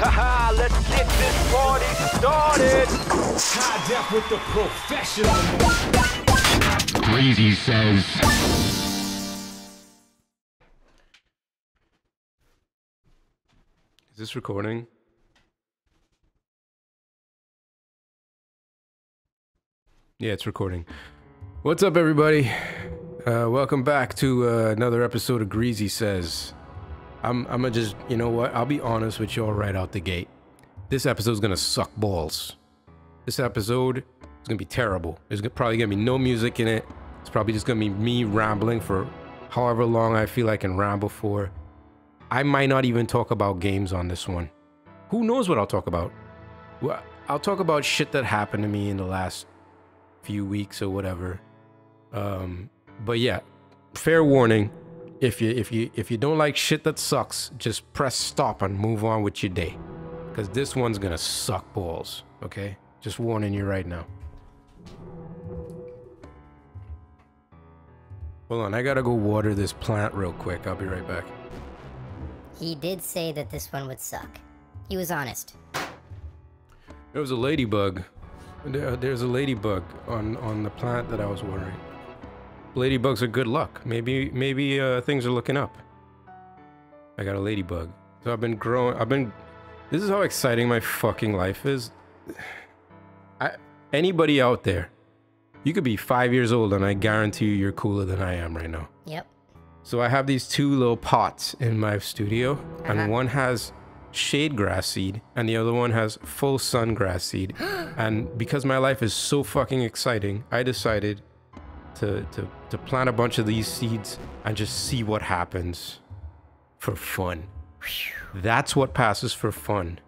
Haha, let's get this party started. High def with the professional. Greasy says. Is this recording? Yeah, it's recording. What's up, everybody? Uh, welcome back to uh, another episode of Greasy Says. I'm, I'm gonna just, you know what? I'll be honest with y'all right out the gate. This episode's gonna suck balls. This episode is gonna be terrible. There's probably gonna be no music in it. It's probably just gonna be me rambling for however long I feel I can ramble for. I might not even talk about games on this one. Who knows what I'll talk about? Well, I'll talk about shit that happened to me in the last few weeks or whatever. Um, but yeah, fair warning. If you if you if you don't like shit that sucks, just press stop and move on with your day. Cause this one's gonna suck balls. Okay? Just warning you right now. Hold on, I gotta go water this plant real quick. I'll be right back. He did say that this one would suck. He was honest. There was a ladybug. There, there's a ladybug on on the plant that I was watering. Ladybugs are good luck. Maybe maybe uh, things are looking up. I got a ladybug. So I've been growing. I've been. This is how exciting my fucking life is. I anybody out there, you could be five years old, and I guarantee you, you're cooler than I am right now. Yep. So I have these two little pots in my studio, and Uh-huh. one has shade grass seed, and the other one has full sun grass seed. and because my life is so fucking exciting, I decided to, to, to plant a bunch of these seeds and just see what happens for fun. That's what passes for fun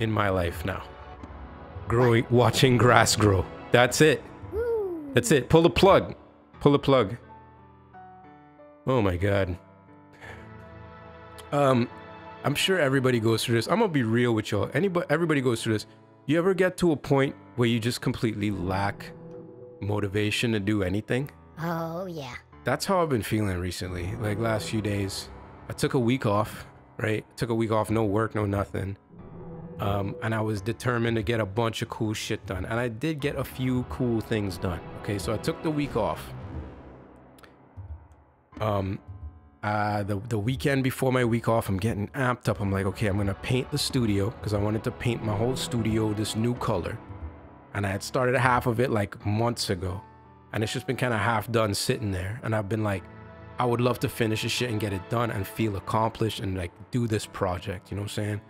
in my life now. Growing, watching grass grow. That's it. That's it. Pull the plug. Pull the plug. Oh my god. Um, I'm sure everybody goes through this. I'm gonna be real with y'all. Anybody, everybody goes through this. You ever get to a point where you just completely lack motivation to do anything? Oh, yeah. That's how I've been feeling recently. Like last few days, I took a week off. Right, took a week off, no work, no nothing. Um, and I was determined to get a bunch of cool shit done. And I did get a few cool things done. Okay, so I took the week off. Um, uh, the the weekend before my week off, I'm getting amped up. I'm like, okay, I'm gonna paint the studio because I wanted to paint my whole studio this new color, and I had started half of it like months ago, and it's just been kind of half done sitting there. And I've been like, I would love to finish this shit and get it done and feel accomplished and like do this project. You know what I'm saying?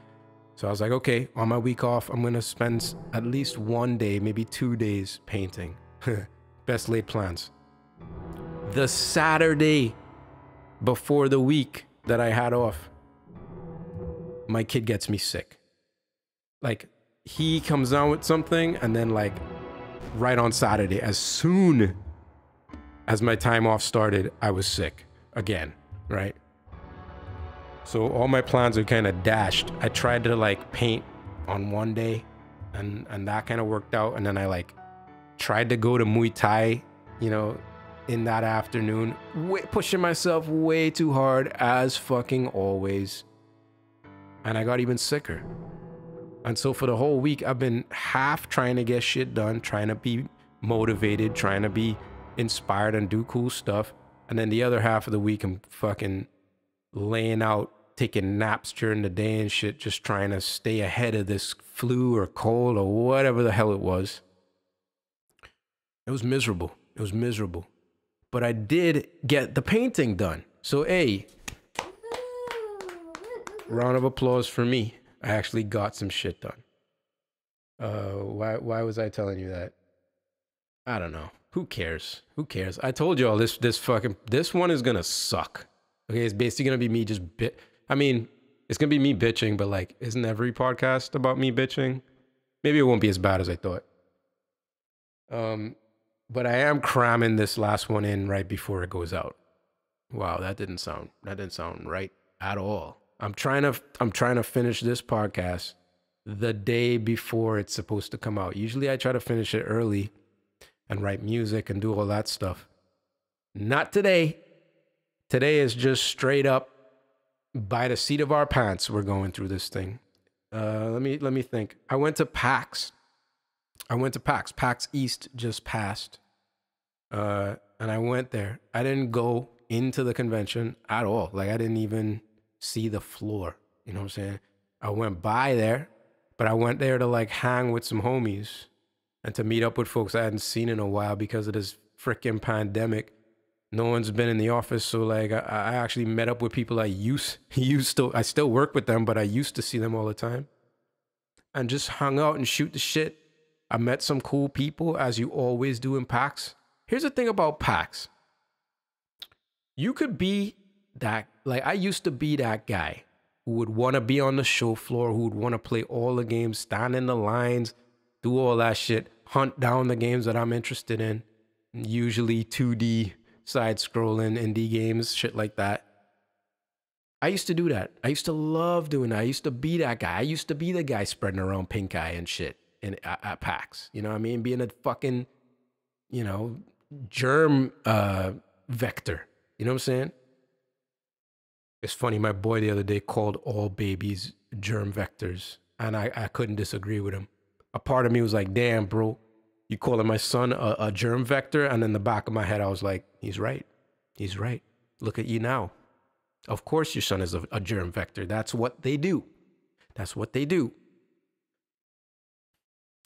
So I was like, okay, on my week off, I'm gonna spend at least one day, maybe two days painting. Best laid plans. The Saturday before the week that I had off, my kid gets me sick. Like, he comes down with something, and then, like, right on Saturday, as soon as my time off started, I was sick again, right? So all my plans are kind of dashed. I tried to like paint on one day and and that kind of worked out and then I like tried to go to Muay Thai, you know, in that afternoon, way, pushing myself way too hard as fucking always. And I got even sicker. And so for the whole week I've been half trying to get shit done, trying to be motivated, trying to be inspired and do cool stuff. And then the other half of the week I'm fucking laying out, taking naps during the day and shit, just trying to stay ahead of this flu or cold or whatever the hell it was. It was miserable. It was miserable. But I did get the painting done. So, A, round of applause for me. I actually got some shit done. Uh, why, why was I telling you that? I don't know. Who cares? Who cares? I told y'all this, this fucking, this one is gonna suck. Okay, it's basically gonna be me just bit. I mean, it's gonna be me bitching, but like, isn't every podcast about me bitching? Maybe it won't be as bad as I thought. Um, but I am cramming this last one in right before it goes out. Wow, that didn't sound that didn't sound right at all. I'm trying to I'm trying to finish this podcast the day before it's supposed to come out. Usually I try to finish it early and write music and do all that stuff. Not today. Today is just straight up by the seat of our pants we're going through this thing. Uh, let me let me think. I went to PAX. I went to PAX. PAX East just passed. Uh, and I went there. I didn't go into the convention at all. Like I didn't even see the floor. You know what I'm saying? I went by there, but I went there to like hang with some homies and to meet up with folks I hadn't seen in a while because of this freaking pandemic. No one's been in the office, so like I, I actually met up with people I used used to. I still work with them, but I used to see them all the time, and just hung out and shoot the shit. I met some cool people, as you always do in PAX. Here's the thing about PAX. You could be that like I used to be that guy who would want to be on the show floor, who would want to play all the games, stand in the lines, do all that shit, hunt down the games that I'm interested in. Usually 2D side scrolling indie games, shit like that. I used to do that. I used to love doing that. I used to be that guy. I used to be the guy spreading around pink eye and shit in at, at PAX. You know what I mean? Being a fucking, you know, germ uh vector. You know what I'm saying? It's funny, my boy the other day called all babies germ vectors, and I, I couldn't disagree with him. A part of me was like, damn, bro, you calling my son a, a germ vector? And in the back of my head, I was like, he's right. He's right. Look at you now. Of course, your son is a, a germ vector. That's what they do. That's what they do.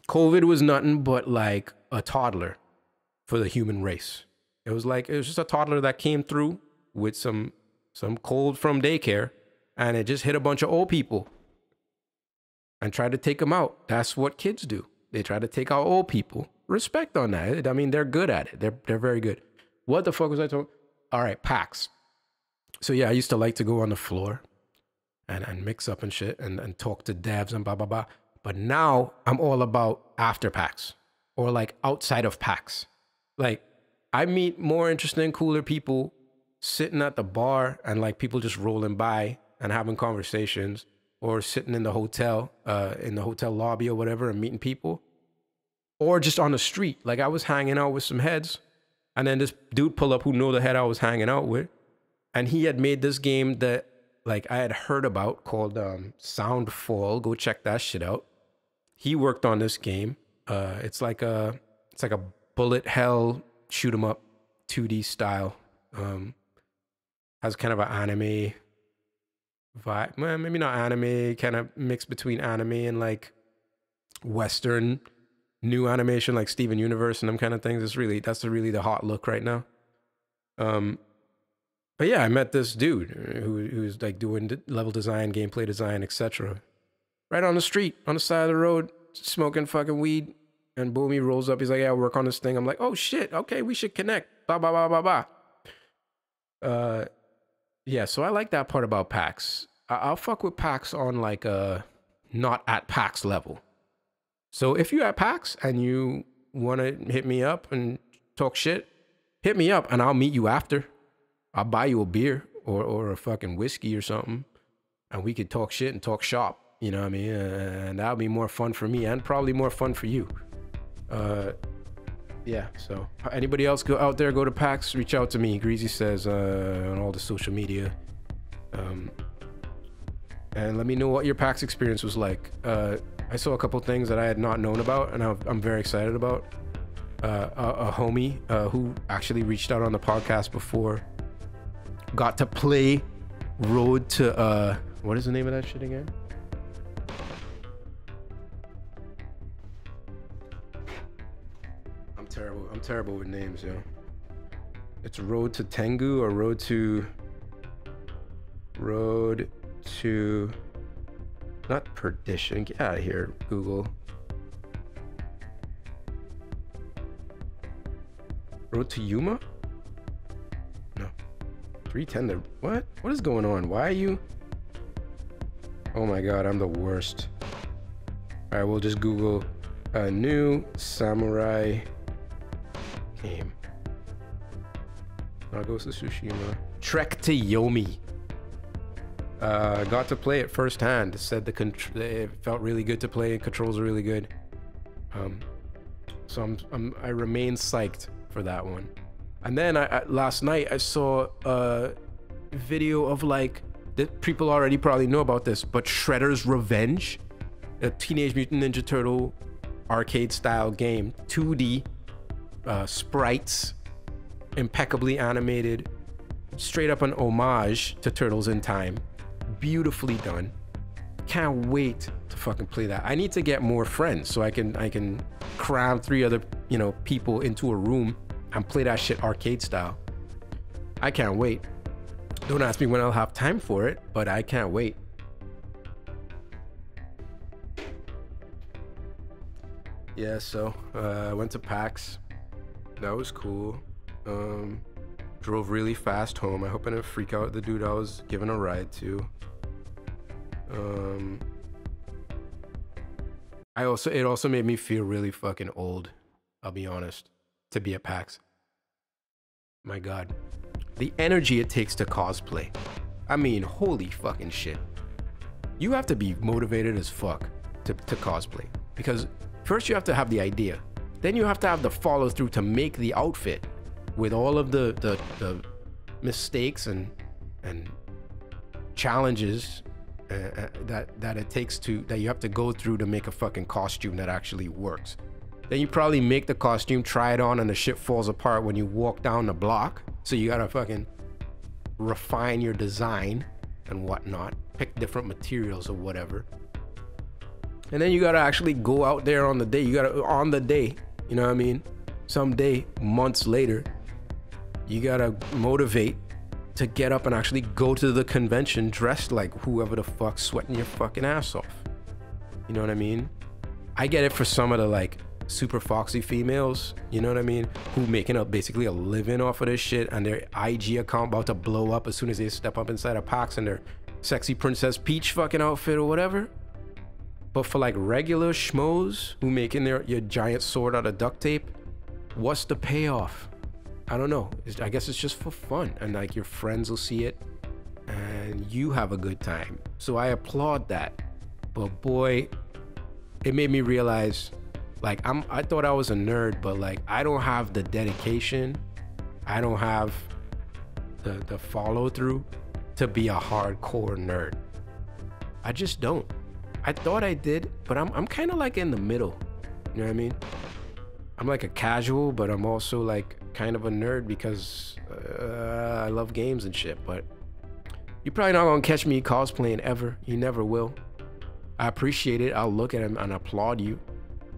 COVID was nothing but like a toddler for the human race. It was like it was just a toddler that came through with some some cold from daycare and it just hit a bunch of old people and tried to take them out. That's what kids do. They try to take out old people. Respect on that. I mean, they're good at it. They're they're very good. What the fuck was I talking? All right, PAX. So yeah, I used to like to go on the floor and, and mix up and shit and, and talk to devs and blah blah blah. But now I'm all about after PAX or like outside of PAX. Like I meet more interesting, cooler people sitting at the bar and like people just rolling by and having conversations or sitting in the hotel, uh, in the hotel lobby or whatever and meeting people. Or just on the street. Like I was hanging out with some heads and then this dude pull up who knew the head I was hanging out with. And he had made this game that like I had heard about called um, Soundfall. Go check that shit out. He worked on this game. Uh, it's like a it's like a bullet hell shoot 'em up 2D style. Um, has kind of an anime vibe. Well, maybe not anime, kind of mix between anime and like Western new animation, like Steven Universe and them kind of things. It's really that's really the hot look right now. Um, but yeah, I met this dude who who's like doing level design, gameplay design, etc. Right on the street, on the side of the road, smoking fucking weed. And boom, he rolls up. He's like, "Yeah, I work on this thing." I'm like, "Oh shit, okay, we should connect." Blah blah blah blah blah. Uh, yeah. So I like that part about PAX. I- I'll fuck with PAX on like a not at PAX level. So if you're at PAX and you want to hit me up and talk shit, hit me up and I'll meet you after. I'll buy you a beer or or a fucking whiskey or something, and we could talk shit and talk shop. You know what I mean? And that'll be more fun for me and probably more fun for you. Uh, yeah. So anybody else go out there, go to PAX, reach out to me. Greasy says uh, on all the social media. Um, and let me know what your PAX experience was like. Uh, I saw a couple things that I had not known about, and I'm, I'm very excited about. Uh, a, a, homie uh, who actually reached out on the podcast before got to play Road to uh, what is the name of that shit again? Terrible. With names, yo. It's Road to Tengu or Road to Road to not perdition. Get out of here, Google. Road to Yuma? No. 310 to what? What is going on? Why are you? Oh my god, I'm the worst. Alright, we'll just Google a new samurai game. Now goes to Tsushima. Trek to Yomi. Uh, got to play it firsthand. Said the contr- it felt really good to play. Controls are really good. Um, so I'm, I'm I remain psyched for that one. And then I, I, last night I saw a video of like that people already probably know about this, but Shredder's Revenge a Teenage Mutant Ninja Turtle arcade style game, 2D uh, sprites, impeccably animated, straight up an homage to Turtles in Time. Beautifully done. Can't wait to fucking play that. I need to get more friends so I can I can cram three other you know people into a room and play that shit arcade style. I can't wait. Don't ask me when I'll have time for it, but I can't wait. Yeah, so uh, I went to PAX. That was cool. Um, drove really fast home. I hope I didn't freak out the dude I was giving a ride to. Um, I also it also made me feel really fucking old. I'll be honest. To be at PAX. My God, the energy it takes to cosplay. I mean, holy fucking shit. You have to be motivated as fuck to, to cosplay because first you have to have the idea, then you have to have the follow through to make the outfit with all of the the, the mistakes and and challenges uh, uh, that that it takes to that you have to go through to make a fucking costume that actually works. Then you probably make the costume, try it on, and the shit falls apart when you walk down the block. So you gotta fucking refine your design and whatnot, pick different materials or whatever. And then you gotta actually go out there on the day. You gotta on the day, you know what I mean? Someday, months later, you gotta motivate to get up and actually go to the convention dressed like whoever the fuck sweating your fucking ass off. You know what I mean? I get it for some of the like super foxy females, you know what I mean, who making up basically a living off of this shit and their IG account about to blow up as soon as they step up inside a PAX in their sexy Princess Peach fucking outfit or whatever. But for like regular schmoes who making their your giant sword out of duct tape, what's the payoff? I don't know. I guess it's just for fun and like your friends will see it and you have a good time. So I applaud that. But boy, it made me realize like I'm I thought I was a nerd, but like I don't have the dedication. I don't have the the follow through to be a hardcore nerd. I just don't. I thought I did, but I'm I'm kind of like in the middle. You know what I mean? I'm like a casual, but I'm also like kind of a nerd because uh, I love games and shit. But you're probably not gonna catch me cosplaying ever. You never will. I appreciate it. I'll look at him and applaud you.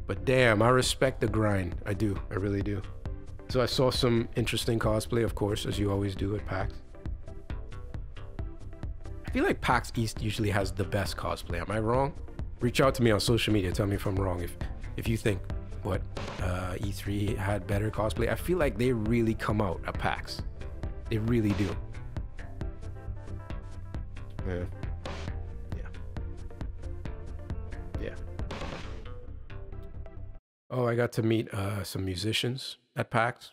But damn, I respect the grind. I do. I really do. So I saw some interesting cosplay, of course, as you always do at PAX. I feel like PAX East usually has the best cosplay. Am I wrong? Reach out to me on social media. Tell me if I'm wrong. If if you think what uh, E3 had better cosplay, I feel like they really come out at PAX. They really do. Yeah. Yeah. Yeah. Oh, I got to meet uh, some musicians at PAX.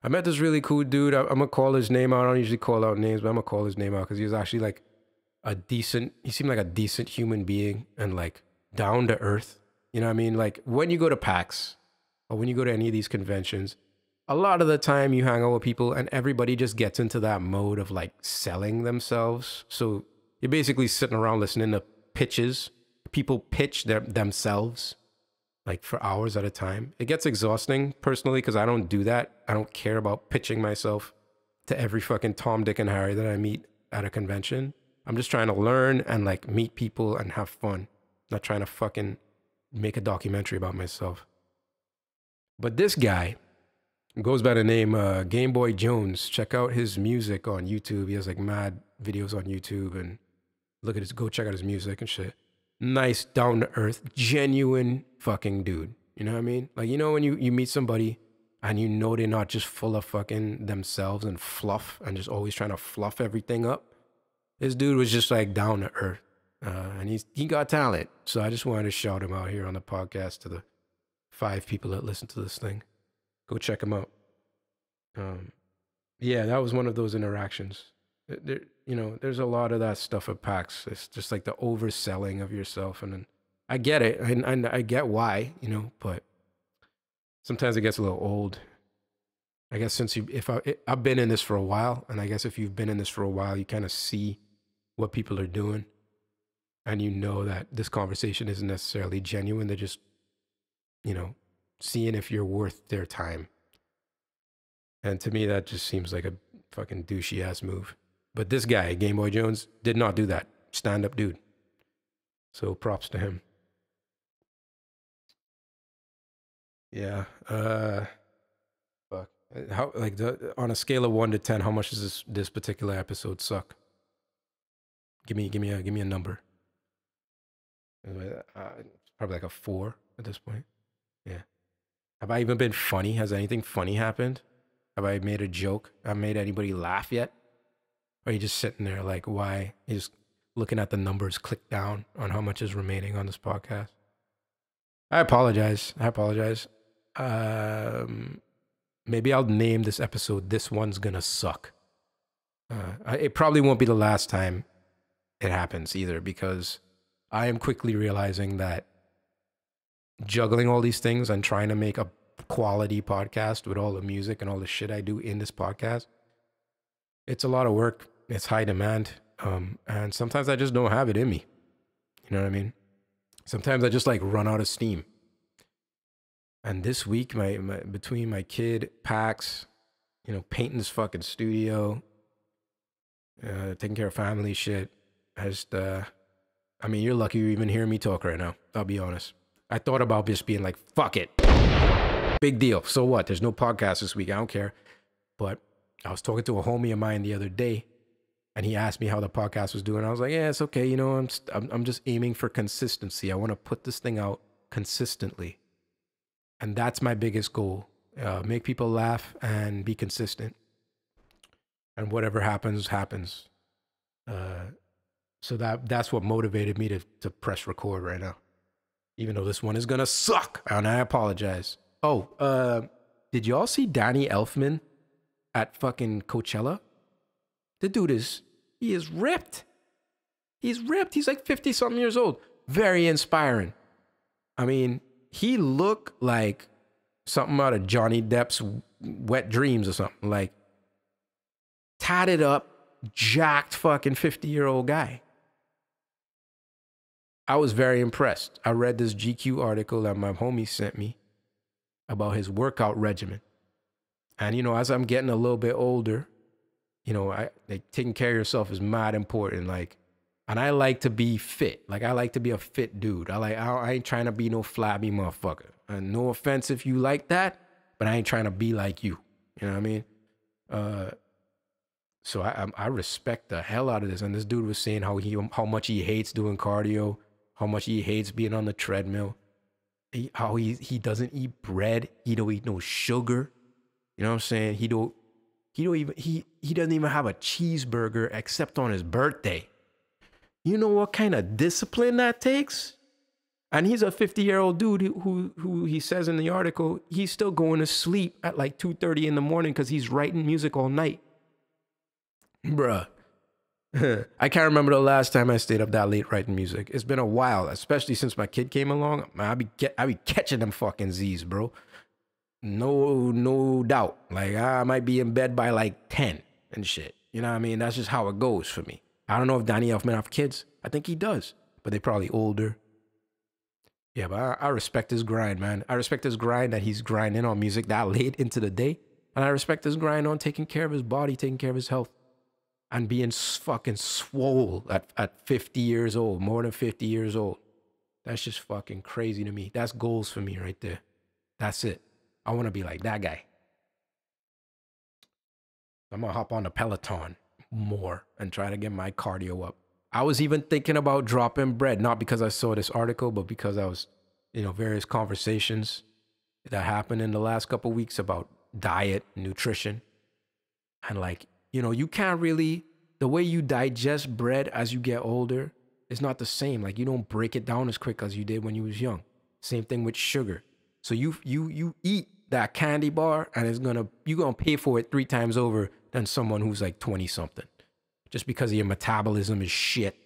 I met this really cool dude. I, am gonna call his name out. I don't usually call out names, but I'm gonna call his name out because he was actually like a decent. He seemed like a decent human being and like down to earth. You know what I mean? Like when you go to PAX or when you go to any of these conventions, a lot of the time you hang out with people and everybody just gets into that mode of like selling themselves. So you're basically sitting around listening to pitches. People pitch their, themselves like for hours at a time. It gets exhausting personally because I don't do that. I don't care about pitching myself to every fucking Tom, Dick, and Harry that I meet at a convention. I'm just trying to learn and like meet people and have fun, not trying to fucking make a documentary about myself. But this guy goes by the name uh, Game Boy Jones. Check out his music on YouTube. He has like mad videos on YouTube and look at his, go check out his music and shit nice, down to earth, genuine fucking dude. You know what I mean? Like, you know, when you, you meet somebody and you know they're not just full of fucking themselves and fluff and just always trying to fluff everything up. This dude was just like down to earth. Uh, and he's he got talent. So I just wanted to shout him out here on the podcast to the five people that listen to this thing. Go check him out. Um, yeah, that was one of those interactions. There, you know, there's a lot of that stuff at PAX. It's just like the overselling of yourself, and then I get it, and, and I get why, you know, but sometimes it gets a little old. I guess since you, if I, I've been in this for a while, and I guess if you've been in this for a while, you kind of see what people are doing. and you know that this conversation isn't necessarily genuine. They're just, you know, seeing if you're worth their time. And to me, that just seems like a fucking douchey ass move. But this guy, Game Boy Jones, did not do that. Stand up dude. So props to him. Yeah. Uh. How like the, on a scale of 1 to 10, how much does this this particular episode suck? Give me give me a give me a number. Uh, probably like a 4 at this point. Yeah. Have I even been funny? Has anything funny happened? Have I made a joke? Have I made anybody laugh yet? Or are you just sitting there like, why? You just looking at the numbers, click down on how much is remaining on this podcast. I apologize. I apologize. Um, maybe I'll name this episode "This One's Gonna Suck." Uh, it probably won't be the last time it happens either, because I am quickly realizing that juggling all these things and trying to make a quality podcast with all the music and all the shit I do in this podcast, it's a lot of work. It's high demand. Um, and sometimes I just don't have it in me. You know what I mean? Sometimes I just like run out of steam. And this week, my, my between my kid, PAX, you know, painting this fucking studio, uh, taking care of family shit, I just, uh, I mean, you're lucky you even hear me talk right now. I'll be honest. I thought about just being like, fuck it. Big deal. So what? There's no podcast this week. I don't care. But I was talking to a homie of mine the other day and he asked me how the podcast was doing. I was like, yeah, it's okay. You know, I'm, I'm, I'm just aiming for consistency. I want to put this thing out consistently. And that's my biggest goal. Uh, make people laugh and be consistent. And whatever happens, happens. Uh, so that that's what motivated me to, to press record right now. Even though this one is gonna suck. And I apologize. Oh, uh, did y'all see Danny Elfman at fucking Coachella? The dude is, he is ripped. He's ripped. He's like 50 something years old. Very inspiring. I mean, he looked like something out of Johnny Depp's Wet Dreams or something. Like, tatted up, jacked fucking 50 year old guy. I was very impressed. I read this GQ article that my homie sent me about his workout regimen. And, you know, as I'm getting a little bit older, you know, I like taking care of yourself is mad important. Like, and I like to be fit. Like, I like to be a fit dude. I like, I, I ain't trying to be no flabby motherfucker. And no offense if you like that, but I ain't trying to be like you. You know what I mean? Uh, so I, I respect the hell out of this. And this dude was saying how he how much he hates doing cardio, how much he hates being on the treadmill, he, how he he doesn't eat bread, he don't eat no sugar. You know what I'm saying? He don't he don't even he he doesn't even have a cheeseburger except on his birthday. You know what kind of discipline that takes? And he's a 50 year old dude who, who, he says in the article, he's still going to sleep at like 2.30 in the morning because he's writing music all night. Bruh. I can't remember the last time I stayed up that late writing music. It's been a while, especially since my kid came along. I be I be catching them fucking Z's, bro. No, no doubt. Like I might be in bed by like 10 and shit. You know what I mean? That's just how it goes for me. I don't know if Danny Elfman have kids. I think he does, but they probably older. Yeah, but I, I respect his grind, man. I respect his grind that he's grinding on music that late into the day. And I respect his grind on taking care of his body, taking care of his health, and being fucking swole at, at 50 years old, more than 50 years old. That's just fucking crazy to me. That's goals for me right there. That's it. I want to be like that guy. I'm gonna hop on the Peloton more and try to get my cardio up. I was even thinking about dropping bread, not because I saw this article, but because I was, you know, various conversations that happened in the last couple weeks about diet, nutrition, and like, you know, you can't really the way you digest bread as you get older is not the same. Like you don't break it down as quick as you did when you was young. Same thing with sugar. So you you you eat that candy bar and it's gonna you're gonna pay for it three times over than someone who's like 20 something. Just because your metabolism is shit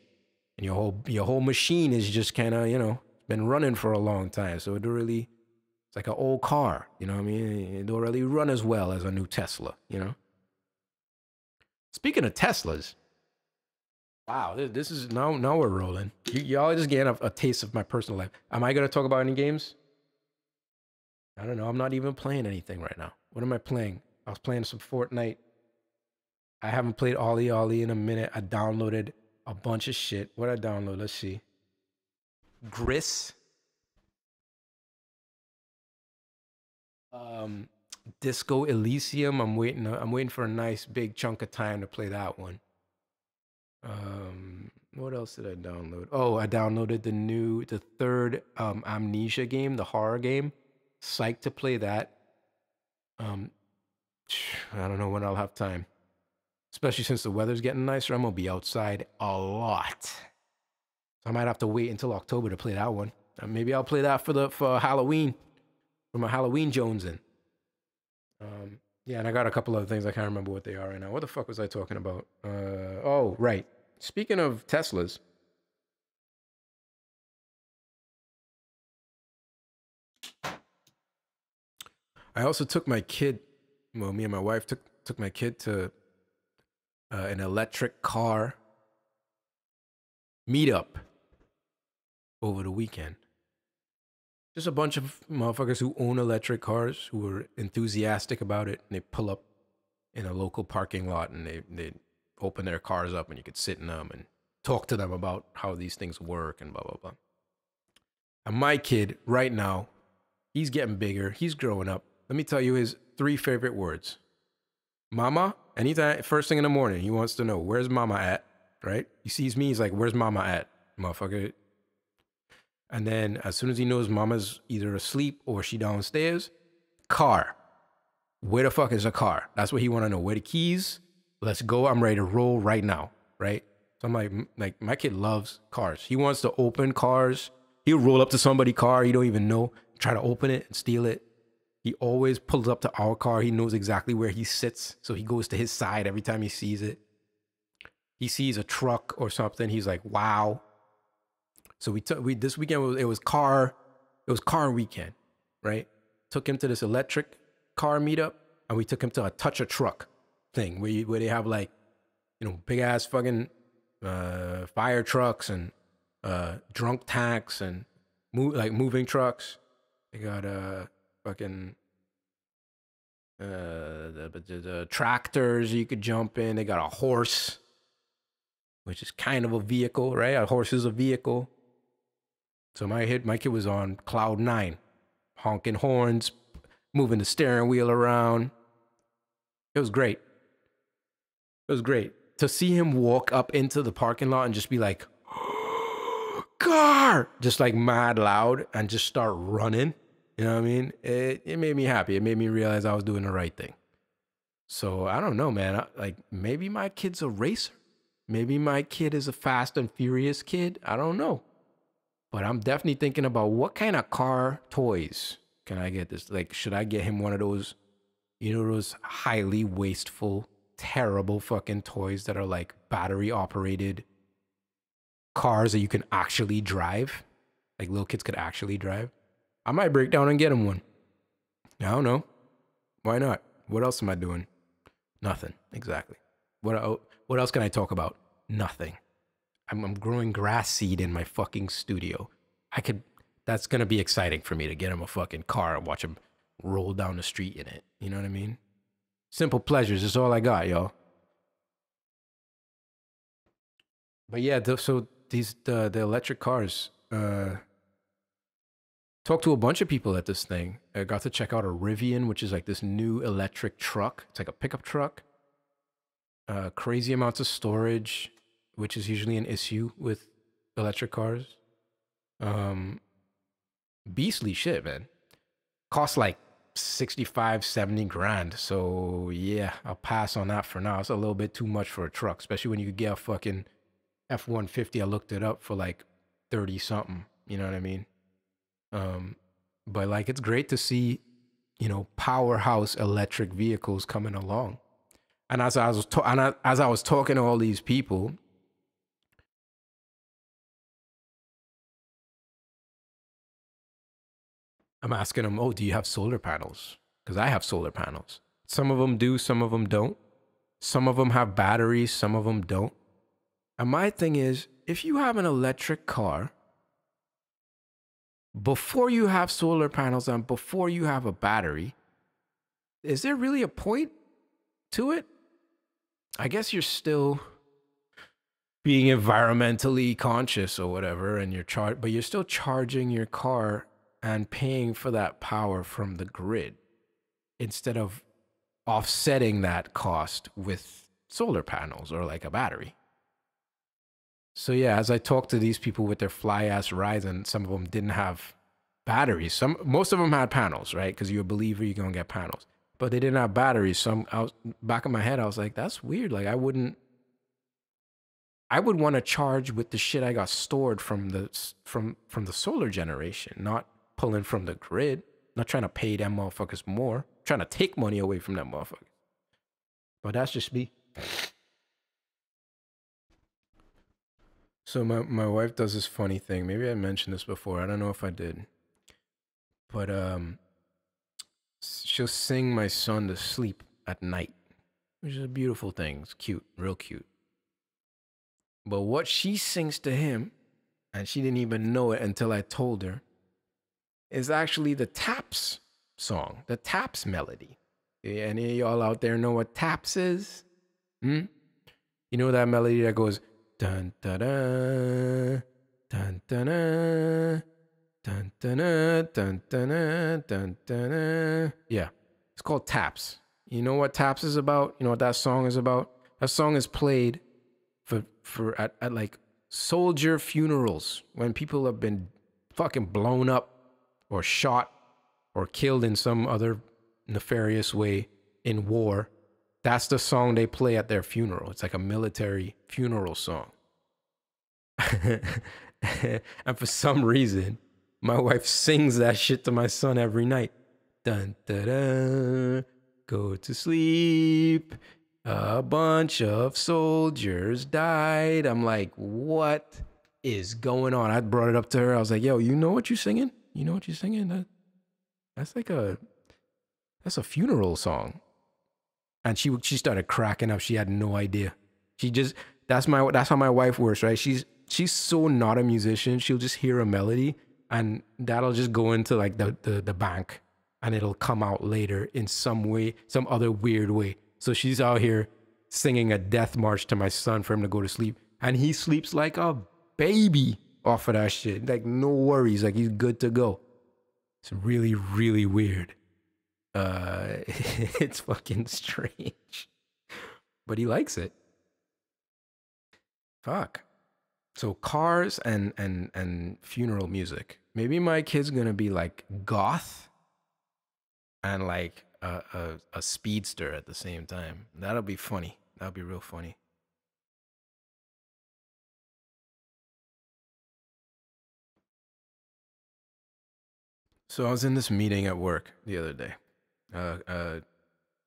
and your whole your whole machine is just kinda, you know, been running for a long time. So it really it's like an old car, you know what I mean? It don't really run as well as a new Tesla, you know? Speaking of Teslas, Wow, this, is now now we're rolling. You, y'all just getting a, a taste of my personal life. Am I gonna talk about any games? I don't know. I'm not even playing anything right now. What am I playing? I was playing some Fortnite. I haven't played OlliOlli in a minute. I downloaded a bunch of shit. What I download? Let's see. Gris. Um, Disco Elysium. I'm waiting. I'm waiting for a nice big chunk of time to play that one. Um, what else did I download? Oh, I downloaded the new, the third um, Amnesia game, the horror game. Psyched to play that. Um, I don't know when I'll have time, especially since the weather's getting nicer. I'm gonna be outside a lot, so I might have to wait until October to play that one. Uh, maybe I'll play that for the for Halloween, for my Halloween Jonesing. Um, yeah, and I got a couple other things. I can't remember what they are right now. What the fuck was I talking about? Uh, oh, right. Speaking of Teslas, I also took my kid. Well, me and my wife took took my kid to uh, an electric car meetup over the weekend. Just a bunch of motherfuckers who own electric cars who are enthusiastic about it, and they pull up in a local parking lot and they they open their cars up, and you could sit in them and talk to them about how these things work and blah blah blah. And my kid right now, he's getting bigger. He's growing up. Let me tell you his three favorite words. Mama, anytime first thing in the morning, he wants to know where's mama at, right? He sees me, he's like, Where's mama at? Motherfucker. And then as soon as he knows mama's either asleep or she downstairs, car. Where the fuck is a car? That's what he want to know. Where the keys? Let's go. I'm ready to roll right now. Right? So I'm like, like my kid loves cars. He wants to open cars. He'll roll up to somebody's car he don't even know, try to open it and steal it. He always pulls up to our car. He knows exactly where he sits, so he goes to his side every time he sees it. He sees a truck or something. He's like, "Wow!" So we took we this weekend was, it was car, it was car weekend, right? Took him to this electric car meetup, and we took him to a touch a truck thing where you, where they have like, you know, big ass fucking uh, fire trucks and uh, drunk tanks and move like moving trucks. They got uh fucking uh the, the, the tractors you could jump in. They got a horse, which is kind of a vehicle, right? A horse is a vehicle. So my hit, my kid was on cloud nine, honking horns, moving the steering wheel around. It was great. It was great to see him walk up into the parking lot and just be like, "Car!" just like mad loud and just start running. You know what I mean? It it made me happy. It made me realize I was doing the right thing. So I don't know, man. Like maybe my kid's a racer. Maybe my kid is a fast and furious kid. I don't know. But I'm definitely thinking about what kind of car toys can I get this? Like, should I get him one of those, you know, those highly wasteful, terrible fucking toys that are like battery operated cars that you can actually drive? Like little kids could actually drive. I might break down and get him one. I don't know. Why not? What else am I doing? Nothing. Exactly. What, what else can I talk about? Nothing. I'm, I'm growing grass seed in my fucking studio. I could, that's going to be exciting for me to get him a fucking car and watch him roll down the street in it. You know what I mean? Simple pleasures is all I got, y'all. But yeah, the, so these, the, the electric cars, uh, talked to a bunch of people at this thing. I got to check out a Rivian, which is like this new electric truck. It's like a pickup truck. Uh, crazy amounts of storage which is usually an issue with electric cars. Um, beastly shit, man. Costs like 65, 70 grand. So yeah, I'll pass on that for now. It's a little bit too much for a truck, especially when you get a fucking F 150. I looked it up for like 30 something. You know what I mean? Um, but like, it's great to see, you know, powerhouse electric vehicles coming along. And as I was, and I, as I was talking to all these people, I'm asking them, oh, do you have solar panels? Because I have solar panels. Some of them do, some of them don't. Some of them have batteries, some of them don't. And my thing is, if you have an electric car, before you have solar panels and before you have a battery, is there really a point to it? I guess you're still being environmentally conscious or whatever, and you're char- but you're still charging your car and paying for that power from the grid instead of offsetting that cost with solar panels or like a battery. So yeah, as I talked to these people with their fly ass rides, and some of them didn't have batteries. Some most of them had panels, right? Because you're a believer, you're gonna get panels. But they didn't have batteries. So I'm, I was back in my head, I was like, that's weird. Like I wouldn't I would want to charge with the shit I got stored from the from from the solar generation, not pulling from the grid. Not trying to pay them motherfuckers more. trying to take money away from them motherfuckers. But that's just me. So my, my wife does this funny thing. Maybe I mentioned this before. I don't know if I did. But um she'll sing my son to sleep at night. Which is a beautiful thing. It's cute, real cute. But what she sings to him, and she didn't even know it until I told her, is actually the taps song, the taps melody. Any of y'all out there know what taps is? Hmm? You know that melody that goes Dun da da dun da da dun da da dun da da dun da da. Yeah, it's called Taps. You know what Taps is about? You know what that song is about? That song is played for for at, at like soldier funerals when people have been fucking blown up or shot or killed in some other nefarious way in war that's the song they play at their funeral. It's like a military funeral song. and for some reason, my wife sings that shit to my son every night. Dun da da, go to sleep. A bunch of soldiers died. I'm like, what is going on? I brought it up to her. I was like, yo, you know what you're singing? You know what you're singing? That, that's like a, that's a funeral song. And she she started cracking up. She had no idea. She just that's my that's how my wife works, right? She's she's so not a musician. She'll just hear a melody and that'll just go into like the the, the bank and it'll come out later in some way, some other weird way. So she's out here singing a death march to my son for him to go to sleep. And he sleeps like a baby off of that shit. Like, no worries. Like, he's good to go. It's really, really weird. Uh, it's fucking strange. But he likes it. Fuck. So cars and and and funeral music. Maybe my kid's gonna be like goth and like a, a, a speedster at the same time. That'll be funny. That'll be real funny. So I was in this meeting at work the other day. Uh, uh,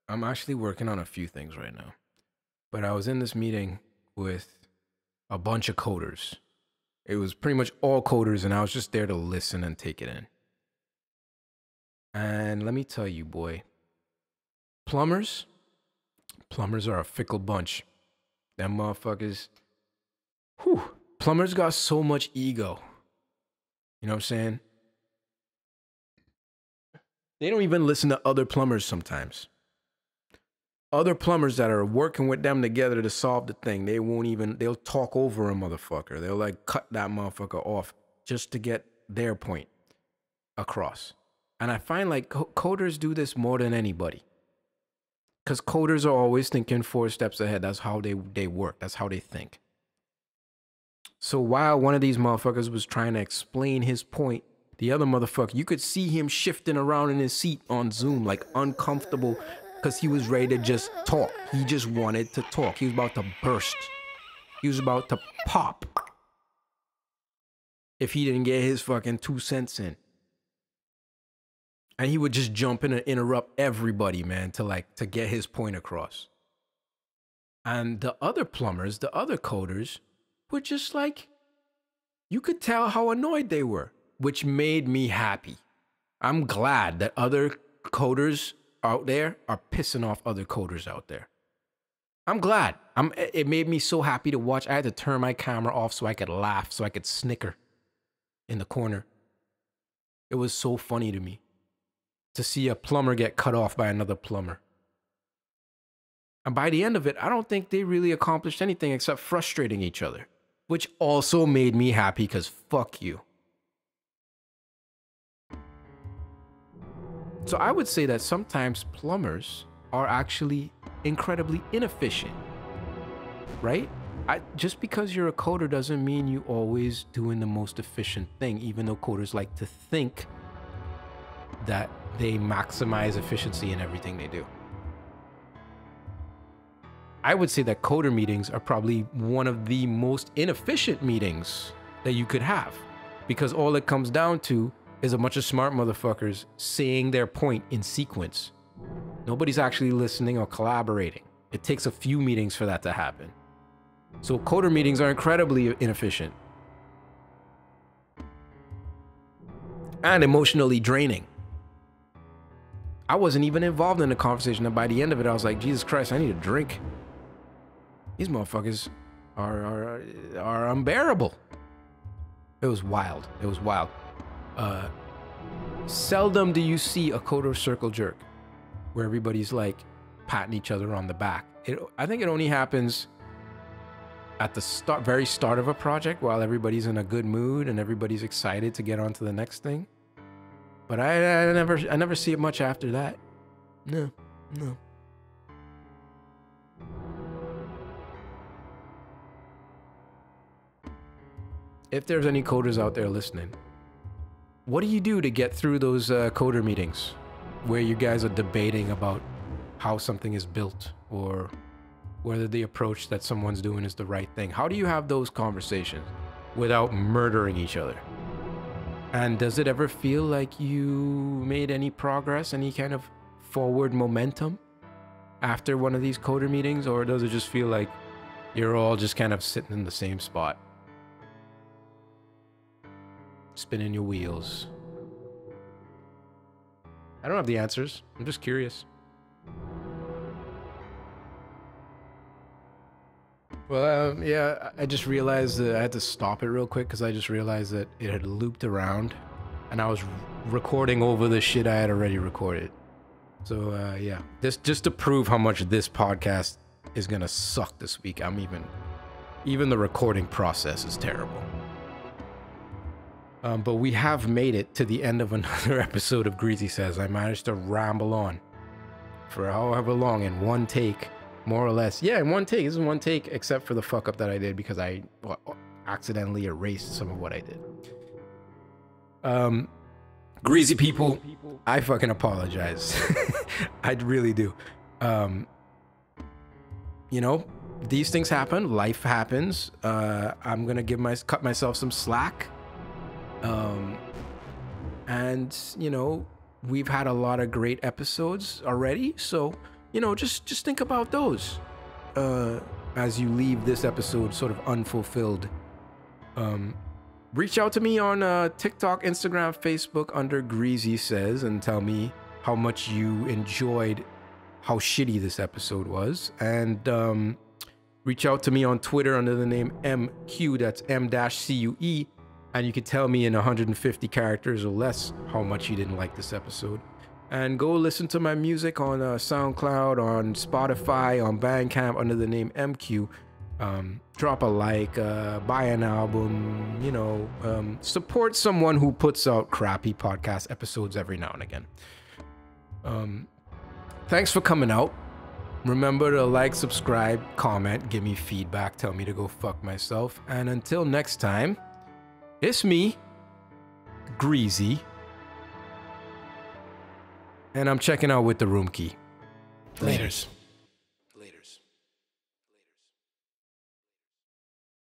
I'm actually working on a few things right now, but I was in this meeting with a bunch of coders. It was pretty much all coders, and I was just there to listen and take it in. And let me tell you, boy, Plumbers, plumbers are a fickle bunch. Them motherfuckers, whew, plumbers got so much ego. You know what I'm saying? They don't even listen to other plumbers sometimes. Other plumbers that are working with them together to solve the thing, they won't even, they'll talk over a motherfucker. They'll like cut that motherfucker off just to get their point across. And I find like coders do this more than anybody because coders are always thinking four steps ahead. That's how they, they work. That's how they think. So while one of these motherfuckers was trying to explain his point, the other motherfucker, you could see him shifting around in his seat on Zoom, like uncomfortable, because he was ready to just talk. He just wanted to talk. He was about to burst. He was about to pop if he didn't get his fucking two cents in and he would just jump in and interrupt everybody, man, to like to get his point across. And the other plumbers, the other coders, were just like, you could tell how annoyed they were, which made me happy. I'm glad that other coders out there are pissing off other coders out there. I'm glad. I'm it made me so happy to watch. I had to turn my camera off so I could laugh, so I could snicker in the corner. It was so funny to me to see a plumber get cut off by another plumber. And by the end of it, I don't think they really accomplished anything except frustrating each other, which also made me happy because fuck you. So I would say that sometimes plumbers are actually incredibly inefficient, right? I, just because you're a coder doesn't mean you always doing the most efficient thing, even though coders like to think that they maximize efficiency in everything they do. I would say that coder meetings are probably one of the most inefficient meetings that you could have because all it comes down to is a bunch of smart motherfuckers saying their point in sequence. Nobody's actually listening or collaborating. It takes a few meetings for that to happen. So coder meetings are incredibly inefficient and emotionally draining. I wasn't even involved in the conversation, and by the end of it, I was like, Jesus Christ, I need a drink. These motherfuckers are, are, are unbearable. It was wild. It was wild. Uh, seldom do you see a coder circle jerk where everybody's like patting each other on the back. It, I think it only happens at the start, very start of a project while everybody's in a good mood and everybody's excited to get on to the next thing. But I, I never, I never see it much after that. No, no. if there's any coders out there listening, what do you do to get through those uh, coder meetings where you guys are debating about how something is built or whether the approach that someone's doing is the right thing? How do you have those conversations without murdering each other? And does it ever feel like you made any progress, any kind of forward momentum after one of these coder meetings? Or does it just feel like you're all just kind of sitting in the same spot? Spinning your wheels? I don't have the answers. I'm just curious. Well, um, yeah, I just realized that I had to stop it real quick because I just realized that it had looped around and I was recording over the shit I had already recorded. So, uh, yeah, just, just to prove how much this podcast is going to suck this week, I'm even, even the recording process is terrible. Um, but we have made it to the end of another episode of Greasy Says. I managed to ramble on for however long in one take, more or less. Yeah, in one take. This is one take, except for the fuck up that I did because I well, accidentally erased some of what I did. Um, greasy people, I fucking apologize. I really do. Um, you know, these things happen. Life happens. Uh, I'm gonna give my cut myself some slack. Um, and you know, we've had a lot of great episodes already. So, you know, just just think about those uh, as you leave this episode sort of unfulfilled. Um, reach out to me on uh, TikTok, Instagram, Facebook under Greasy Says and tell me how much you enjoyed how shitty this episode was. And um, reach out to me on Twitter under the name M-Cue, that's M-C-U-E and you could tell me in 150 characters or less how much you didn't like this episode. And go listen to my music on uh, SoundCloud, on Spotify, on Bandcamp under the name M-Cue. Um, drop a like, uh, buy an album, you know, um, support someone who puts out crappy podcast episodes every now and again. Um, thanks for coming out. Remember to like, subscribe, comment, give me feedback, tell me to go fuck myself. And until next time, it's me, Greasy, and I'm checking out with the room key. Laters.